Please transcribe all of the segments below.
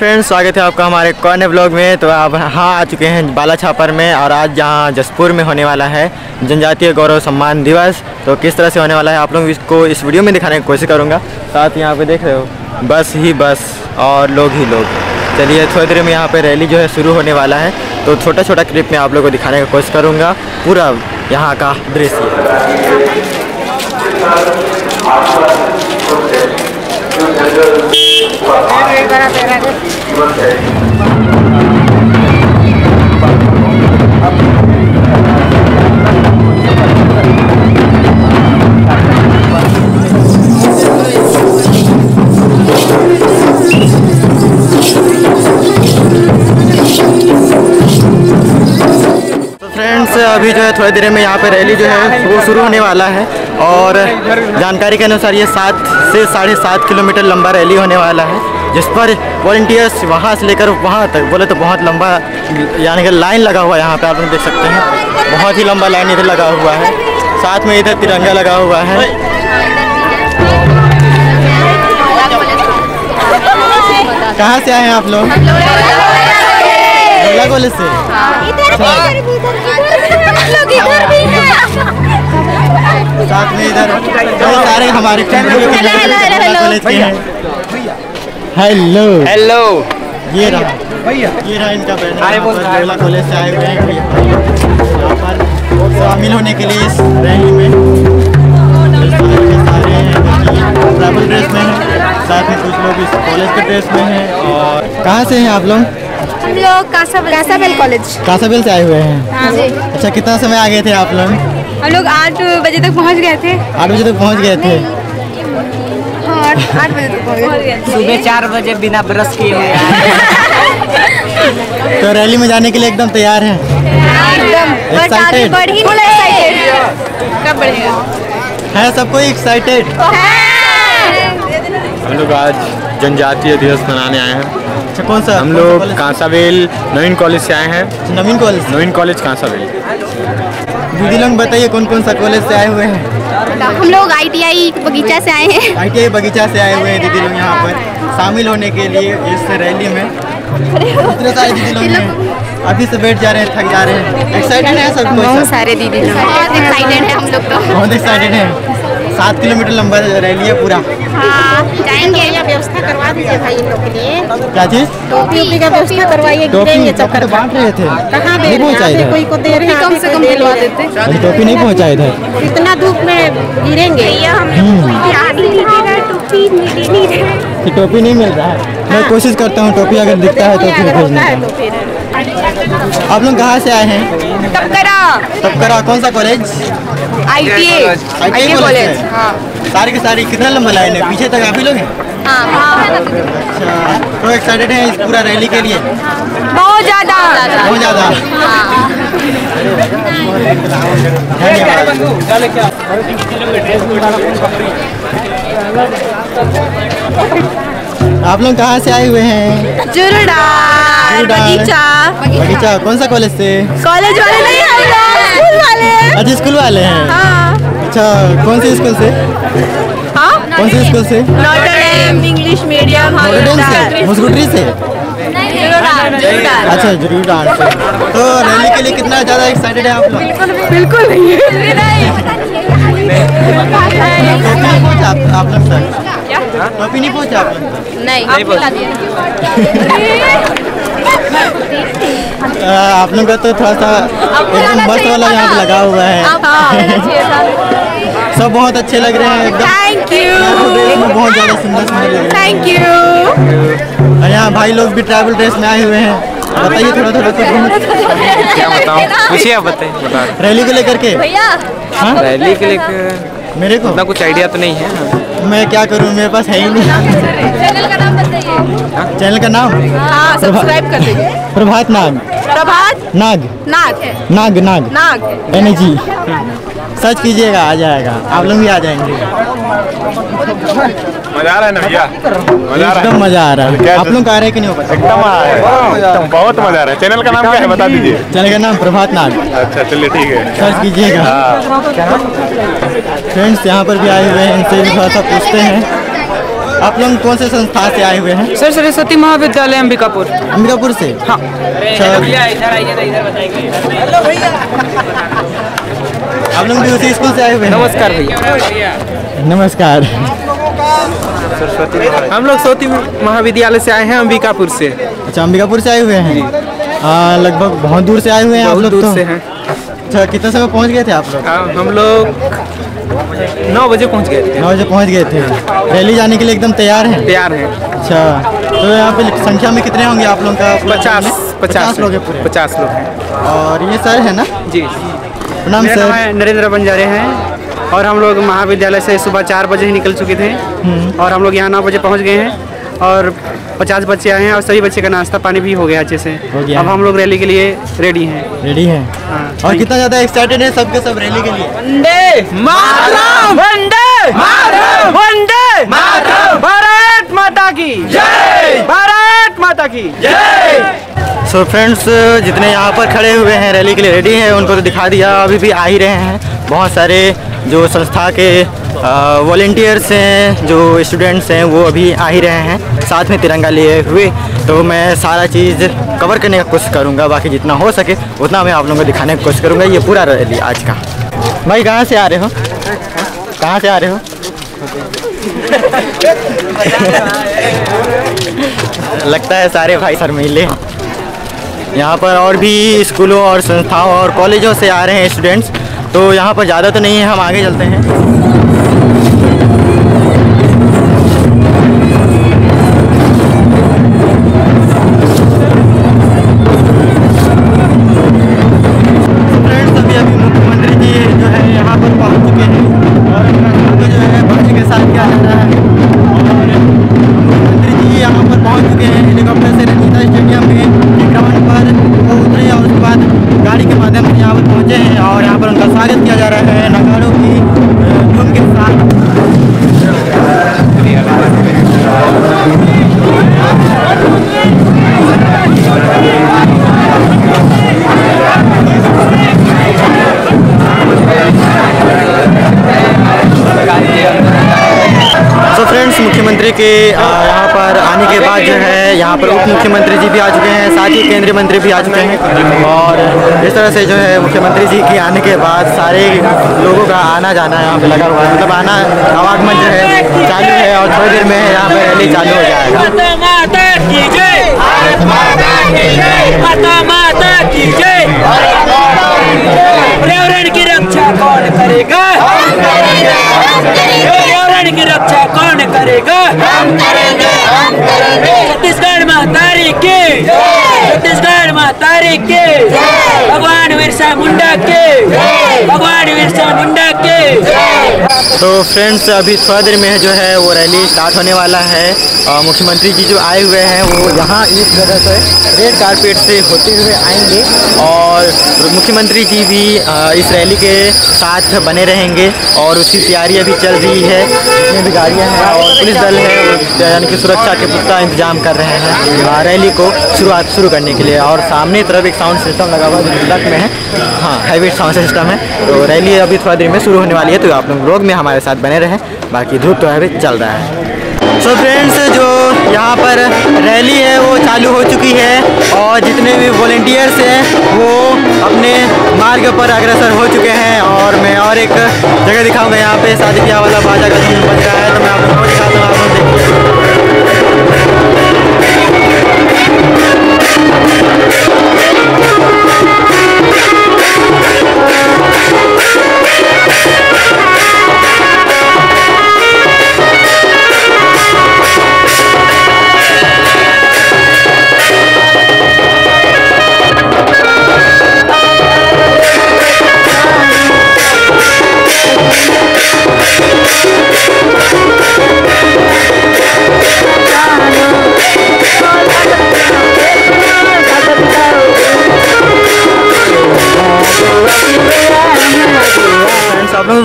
Friends स्वागत है आपका हमारे कौन ब्लॉग में। तो आप हाँ आ चुके हैं बाला छापर में और आज जहाँ जसपुर में होने वाला है जनजातीय गौरव सम्मान दिवस। तो किस तरह से होने वाला है आप लोग इसको इस वीडियो में दिखाने की कोशिश करूँगा। साथ यहाँ पे देख रहे हो, बस ही बस और लोग ही लोग। चलिए थोड़ी देर में यहाँ पर रैली जो है शुरू होने वाला है। तो छोटा छोटा क्लिप में आप लोग को दिखाने की कोशिश करूँगा। पूरा यहाँ का दृश्य। अभी जो है थोड़ी देर में यहाँ पे रैली जो है वो शुरू होने वाला है। और जानकारी के अनुसार ये सात से साढ़े सात किलोमीटर लंबा रैली होने वाला है, जिस पर वॉल्टियर्स वहाँ से लेकर वहाँ तक, बोले तो बहुत लंबा, यानी कि लाइन लगा हुआ है यहाँ पे, आप देख सकते हैं। बहुत ही लंबा लाइन इधर लगा हुआ है। साथ में इधर तिरंगा लगा हुआ है। कहाँ से आए हैं आप लोग? कॉलेज से? साथ में इधर बहुत सारे हमारे हैं। हेलो हेलो ये रहा। ये रहा इनका बैनर कॉलेज से आए हुए हैं। यहाँ पर शामिल होने के लिए इस रैली में ट्रैवल ड्रेस में हैं। साथ में कुछ लोग इस कॉलेज के ड्रेस में हैं और कहाँ से हैं आप लोग? हम लोग कासाबेल कासाबेल कॉलेज कासाबेल से आए हुए हैं। हाँ जी। अच्छा कितना समय आ गए थे आप लोग? हम लोग आठ बजे तक पहुँच गए थे। आठ बजे तक पहुँच गए थे। हाँ आठ आठ बजे तक पहुँच गए थे। सुबह चार बजे बिना ब्रश किए हुए तो रैली में जाने के लिए एकदम तैयार हैं। एकदम। बढ़ ही एक्साइटेड कब बढ़ेगा? है सबको एक्साइटेड हम लोग आज जनजातीय दिवस मनाने आए हैं। अच्छा कौन सा? हम लोग कांसावेल नवीन कॉलेज से आए हैं। Naveen college Naveen college Kansavel. दीदी लोग बताइए कौन कौन सा कॉलेज से आए हुए हैं? हम लोग आईटीआई बगीचा से आए हैं। आईटीआई बगीचा से आए हुए हैं दीदी लोग यहाँ पर। शामिल होने के लिए इस रैली में। इतने सारे दीदी लोग हैं। अभी से बैठ जा रहे हैं थक जा रहे हैं। एक्साइटेड है सब बहुत सारे दीदी लोग। बहुत एक्साइटेड है हम लोग तो बहुत एक्साइटेड है। सात किलोमीटर लंबा रैली है पूरा। हाँ जाएँगे व्यवस्था करवा दीजिए भाई इन लोग के लिए। क्या चीज़? टोपी ओपी का व्यवस्था करवाइए टोपी? चक्कर तो बांट रहे थे। कहाँ दे नहीं रहे पहुँचा हैं आधे कोई को दे रहे हैं कम से कम दिलवा देते। टोपी नहीं पहुँचा इधर। इतना धूप में गिरेंगे। कि टोपी नहीं मिल रहा है। मैं कोशिश करता हूँ टोपी अगर दिखता है तो फिर भेजने है तो आप लोग कहाँ से आए हैं? तब करा तब करा कौन सा कॉलेज आईटीआई आई कॉलेज सारी की सारी कितना लंबा लाइन है? पीछे तक आप ही लोग हैं? अच्छा तो एक्साइटेड हैं इस पूरा रैली के लिए? बहुत ज़्यादा। बहुत ज़्यादा। धन्यवाद। आप लोग कहाँ से आए हुए हैं? जुरुडार। बगीचा। बगीचा कौन सा कॉलेज से? कॉलेज वाले नहीं हम लोग स्कूल वाले। हैं। अच्छा स्कूल वाले हैं। हाँ। अच्छा कौन से स्कूल से? हाँ? कौन से स्कूल से? नॉटरडेम इंग्लिश मीडियम से? मुस्कुटी से? अच्छा ज़रूर डांस तो रैली के लिए कितना ज़्यादा एक्साइटेड है आप लोग? बिल्कुल नहीं। आप लोग तक टोपी नहीं पहुँचा आप लोग नहीं आ, आप लोग का तो थोड़ा सा एकदम बस वाला यहाँ पे लगा हुआ है। सब बहुत अच्छे लग रहे हैं एकदम। थैंक यू बहुत ज़्यादा सुंदर सुंदर लग रहे थैंक यू और यहाँ भाई लोग भी ट्रैवल ड्रेस में आए हुए हैं। बताइए थोड़ा थोड़ा कुछ क्या बताऊँ? पूछिए आप बताइए। बता रैली को लेकर के? भैया हाँ? रैली के लेकर मेरे को? कुछ आइडिया तो नहीं है। मैं क्या करूँ? मेरे पास है ही नहीं। चैनल का नाम बताइए। चैनल का नाम? हाँ सब्सक्राइब कर दीजिए। प्रभात नाग प्रभात? नाग। नाग नाग नाग। नाग एन जी सर्च कीजिएगा आ जाएगा। आप लोग भी आ जाएँगे। मज़ा आ रहा है ना भैया? मज़ा आ रहा एकदम मज़ा आ रहा है। आप लोग का आ रहा है कि नहीं हो पता? एकदम आ रहा है। बहुत मज़ा आ रहा है। चैनल का नाम क्या है बता दीजिए। चैनल का नाम प्रभात नाग। अच्छा चलिए ठीक है। सर्च कीजिएगा। हाँ। फ्रेंड्स यहाँ पर भी आए हुए हैं इनसे भी थोड़ा सा पूछते हैं। आप लोग कौन से संस्था से आए हुए हैं? सर सरस्वती महाविद्यालय अंबिकापुर। अंबिकापुर से? हाँ। अच्छा। इधर आइए तो आप लोग भी उसी स्कूल से आए हुए हैं? नमस्कार भैया। नमस्कार। हम लोग सरस्वती महाविद्यालय से आए हैं अंबिकापुर से। अच्छा अंबिकापुर से आए हुए हैं? लगभग बहुत दूर से आए हुए हैं आप लोग दूर तो? से हैं। अच्छा कितने समय पहुँच गए थे आप लोग? हाँ, हम लोग नौ बजे पहुँच गए थे। नौ बजे पहुँच गए थे। रैली जाने के लिए एकदम तैयार हैं? तैयार हैं। अच्छा तो यहाँ पे संख्या में कितने होंगे आप लोगों का पचास। पचास लोग हैं पूरे। पचास लोग हैं। और ये सर है ना? जी। नाम सर। नरेंद्र बंजारे हैं और हम लोग महाविद्यालय से सुबह चार बजे ही निकल चुके थे और हम लोग यहाँ नौ बजे पहुँच गए हैं। और पचास बच्चे आए हैं और सभी बच्चे का नाश्ता पानी भी हो गया अच्छे से। हो गया। अब हम लोग रैली के लिए रेडी हैं। रेडी है? हाँ और कितना ज़्यादा एक्साइटेड है सबके सब रैली के लिए? वंदे मातरम! वंदे मातरम! वंदे मातरम! भारत माता की। जय! भारत माता की। सो फ्रेंड्स जितने यहाँ पर खड़े हुए हैं रैली के लिए रेडी हैं उनको तो दिखा दिया अभी भी आ ही रहे हैं। बहुत सारे जो संस्था के वॉल्टियर्स हैं, जो स्टूडेंट्स हैं, वो अभी आ ही रहे हैं, साथ में तिरंगा लिए हुए। तो मैं सारा चीज़ कवर करने का कोशिश करूँगा, बाकी जितना हो सके, उतना मैं आप लोगों को दिखाने की कोशिश करूँगा। ये पूरा रैली आज का। भाई, कहाँ से आ रहे हो? कहाँ से आ रहे हो? लगता है सारे भाई शर्मीले यहाँ पर और भी स्कूलों और संस्थाओं और कॉलेजों से आ रहे हैं स्टूडेंट्स तो यहाँ पर ज़्यादा तो नहीं है, हम आगे चलते हैं। यहाँ पर पहुँच चुके हैं और उनका स्वागत जो है उप मुख्यमंत्री जी भी आ चुके हैं साथ ही केंद्रीय मंत्री भी आ चुके हैं। और इस तरह से जो है मुख्यमंत्री जी के आने के बाद सारे लोगों का आना जाना यहाँ पे लगा हुआ है। मतलब आना आवागमन जो है चालू है और थोड़ी देर में यहाँ पे रैली चालू हो जाएगा। पर्यावरण की रक्षा कौन करेगा? पर्यावरण की रक्षा कौन करेगा? छत्तीसगढ़ महातारी की छत्तीसगढ़ महातारी की। भगवान बिरसा मुंडा के। भगवान बिरसा मुंडा के। तो फ्रेंड्स अभी थोड़ा देर में जो है वो रैली स्टार्ट होने वाला है। और मुख्यमंत्री जी जो आए हुए हैं, वो यहाँ इस जगह से रेड कारपेट से होते हुए आएँगे और मुख्यमंत्री जी भी इस रैली के साथ बने रहेंगे और उसकी तैयारी अभी चल रही है। जितनी भी गाड़ियाँ हैं और पुलिस दल है, यानी कि सुरक्षा के पुख्ता इंतज़ाम कर रहे हैं। रैली को शुरुआत शुरू करने के लिए और सामने तरफ़ एक साउंड सिस्टम लगा हुआ है गुजरात में है। हाँ हैवी साउंड सिस्टम है। तो रैली अभी थोड़ा देर में शुरू होने वाली है तो आप लोग ब्लॉग में हमारे साथ बने रहें। बाकी धूप तो अभी चल रहा है। सो फ्रेंड्स जो यहाँ पर रैली है, वो चालू हो चुकी है। और जितने भी वॉल्टियर्स हैं, वो अपने मार्ग पर अग्रसर हो चुके हैं। और मैं और एक जगह दिखाऊँगा यहाँ पे, शादी ब्याह वाला बाजा का बज रहा है। तो मैं आप लोगों दिखाता हूँ आप लोग देखिए Thank you.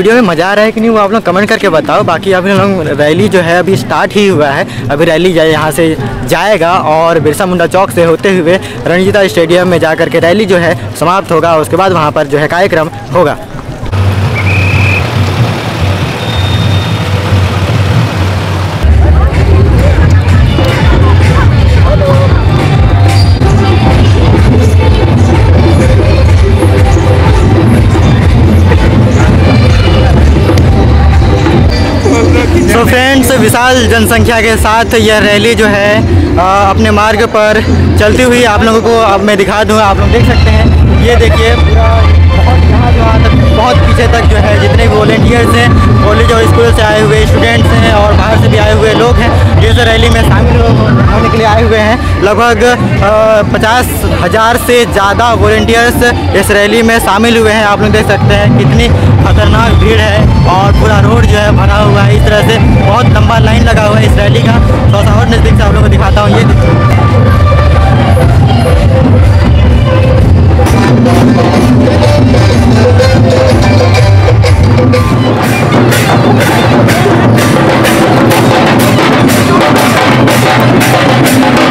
वीडियो में मज़ा आ रहा है कि नहीं वो आप लोग कमेंट करके बताओ। बाकी अभी लोग रैली जो है अभी स्टार्ट ही हुआ है। अभी रैली यहाँ से जाएगा और बिरसा मुंडा चौक से होते हुए रणजीता स्टेडियम में जा करके रैली जो है समाप्त होगा। उसके बाद वहाँ पर जो है कार्यक्रम होगा। इस विशाल जनसंख्या के साथ यह रैली जो है अपने मार्ग पर चलती हुई आप लोगों को अब मैं दिखा दूँ, आप लोग देख सकते हैं। ये देखिए पूरा वहाँ तक बहुत पीछे तक जो है जितने भी वॉलेंटियर्स हैं कॉलेज और स्कूल से आए हुए स्टूडेंट्स हैं और बाहर से भी आए हुए लोग हैं इस रैली में शामिल होने के लिए आए हुए हैं। लगभग पचास हज़ार से ज़्यादा वॉल्टियर्स इस रैली में शामिल हुए हैं। आप लोग देख सकते हैं कितनी खतरनाक भीड़ है और पूरा रोड जो है भरा हुआ है। इस तरह से बहुत लंबा लाइन लगा हुआ है इस रैली का। और नज़दीक से आप लोगों को दिखाता हूँ। ये Thank you.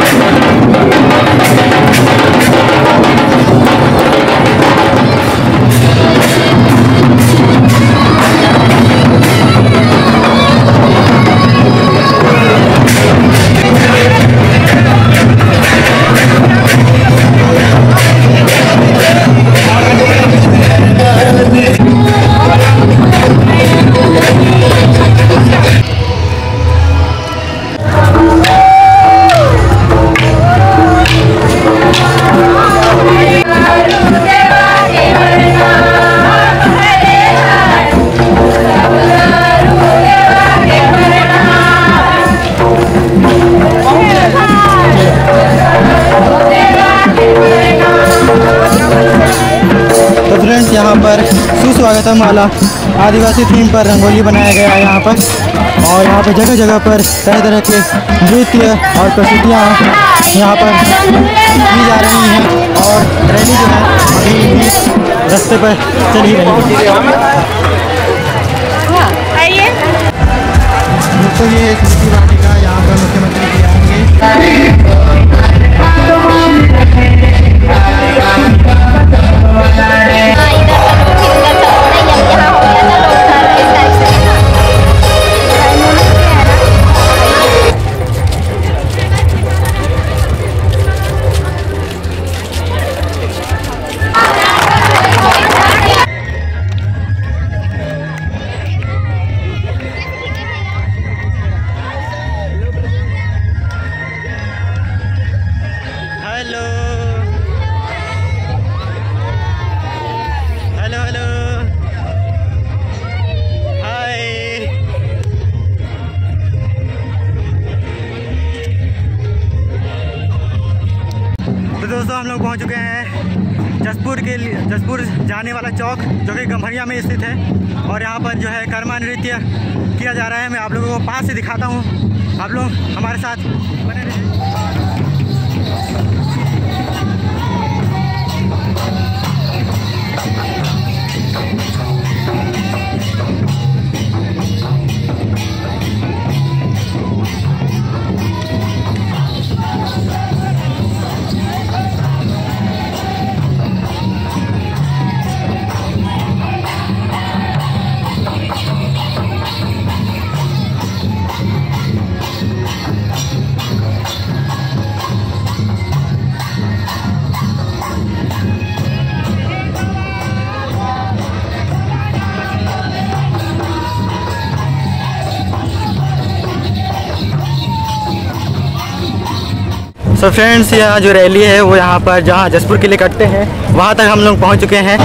आदिवासी थीम पर रंगोली बनाया गया है यहाँ पर। और यहाँ पर जगह जगह पर तरह तरह के नृत्य और प्रस्तुतियाँ यहाँ पर की जा रही हैं और रैली जो है अभी भी रास्ते पर चल ही रही है। दोस्तों ये स्मृति वाटिका यहाँ पर मुख्यमंत्री जी आएँगे। है, कर्मा नृत्य किया जा रहा है। मैं आप लोगों को पास से दिखाता हूँ। आप लोग हमारे साथ बने रहिए। सो फ्रेंड्स यहाँ जो रैली है, वो यहाँ पर जहाँ जसपुर के लिए कटते हैं, वहाँ तक हम लोग पहुँच चुके हैं।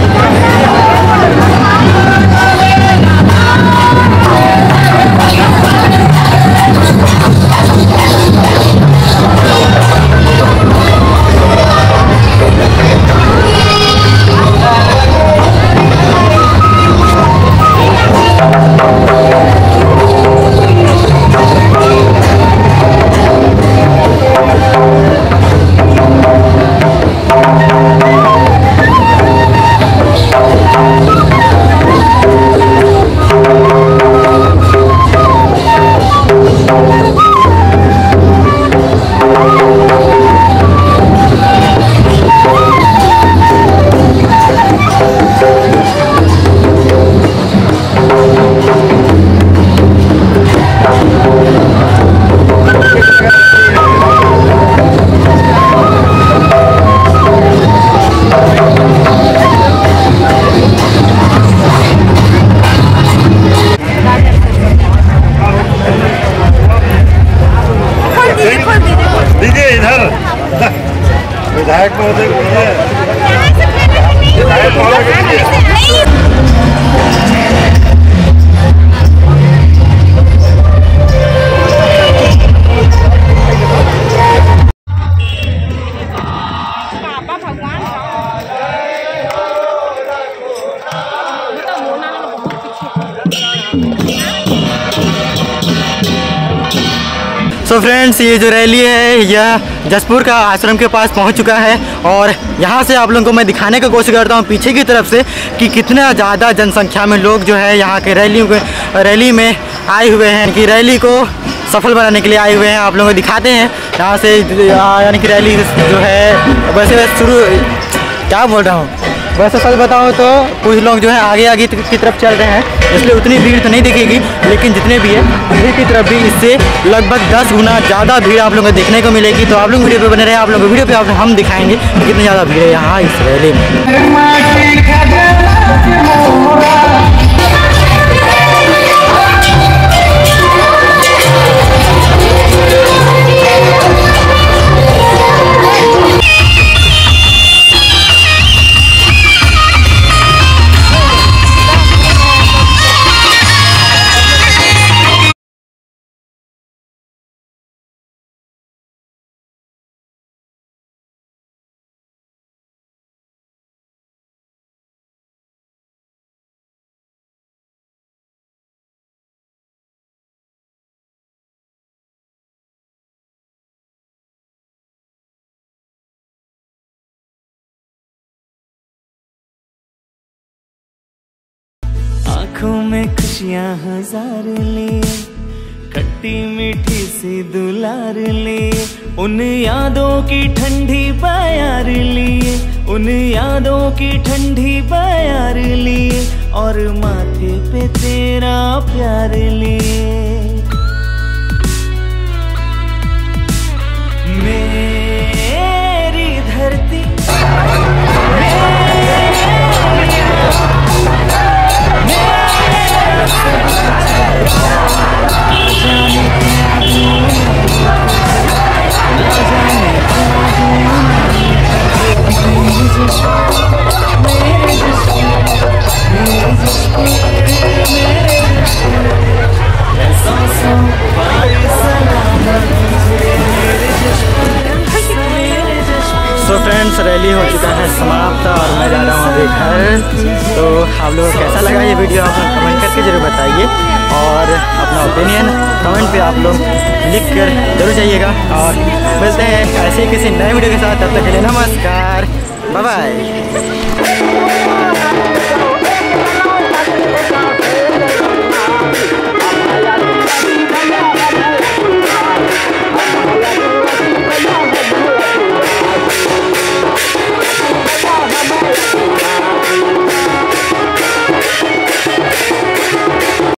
सो फ्रेंड्स ये जो रैली है, यह जसपुर का आश्रम के पास पहुँच चुका है और यहाँ से आप लोगों को मैं दिखाने की कोशिश करता हूँ पीछे की तरफ़ से कि कितना ज़्यादा जनसंख्या में लोग जो है यहाँ के रैली रैली में आए हुए हैं। कि रैली को सफल बनाने के लिए आए हुए हैं। आप लोगों को दिखाते हैं। यहाँ से यानी कि रैली जो है, वैसे वैसे शुरू क्या बोल रहा हूँ? वैसे सच बताओ तो कुछ लोग जो है आगे आगे की तरफ़ चल रहे हैं, इसलिए उतनी भीड़ तो नहीं दिखेगी, लेकिन जितने भी है, भीड़ की तरफ़ भी इससे लगभग दस गुना ज़्यादा भीड़ आप लोगों को देखने को मिलेगी। तो आप लोग वीडियो पे बने रहे आप लोगों को वीडियो पे आप हम दिखाएँगे कितनी ज़्यादा भीड़ है यहाँ इस रैली में। आँखों में खुशियाँ हज़ार ले खट्टी मीठी सी दुलार ले, उन यादों की ठंडी बयार लिए उन यादों की ठंडी बयार लिए और माथे पे तेरा प्यार लिए चुका है समाप्त और मैं जा रहा हूँ अभी घर। तो आप लोगों को कैसा लगा ये वीडियो, आप लोग कमेंट करके ज़रूर बताइए। और अपना ओपिनियन कमेंट पे आप लोग लिख कर ज़रूर जाइएगा। और मिलते हैं ऐसे ही किसी नए वीडियो के साथ, तब तक के लिए नमस्कार। Bye bye